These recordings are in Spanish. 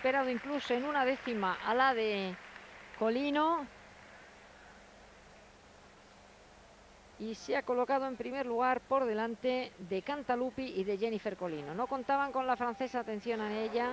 superado incluso en una décima a la de Colino. Y se ha colocado en primer lugar por delante de Cantalupi y de Jennifer Colino. No contaban con la francesa, atención a ella.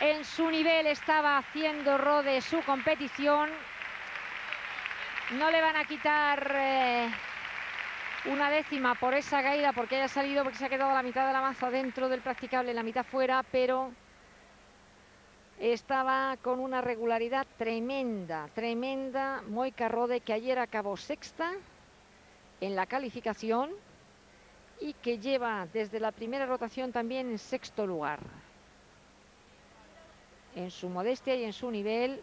En su nivel estaba haciendo Rode su competición. No le van a quitar eh, una décima por esa caída porque haya salido porque se ha quedado la mitad de la maza dentro del practicable, la mitad fuera, pero estaba con una regularidad tremenda, tremenda. Moica Rode que ayer acabó sexta en la calificación y que lleva desde la primera rotación también en sexto lugar. En su modestia y en su nivel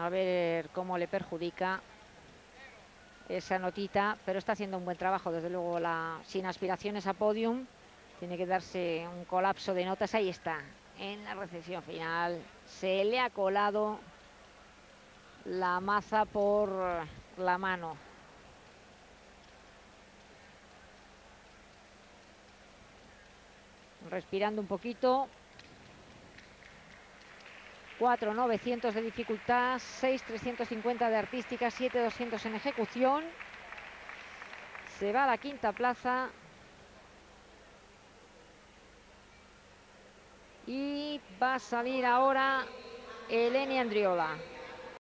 A ver cómo le perjudica esa notita, pero está haciendo un buen trabajo, desde luego, sin aspiraciones a podium. Tiene que darse un colapso de notas. Ahí está, en la recepción final. Se le ha colado la maza por la mano. Respirando un poquito. 4.900 de dificultad, 6.350 de artística, 7.200 en ejecución. Se va a la quinta plaza. Y va a salir ahora Eleni Andriola.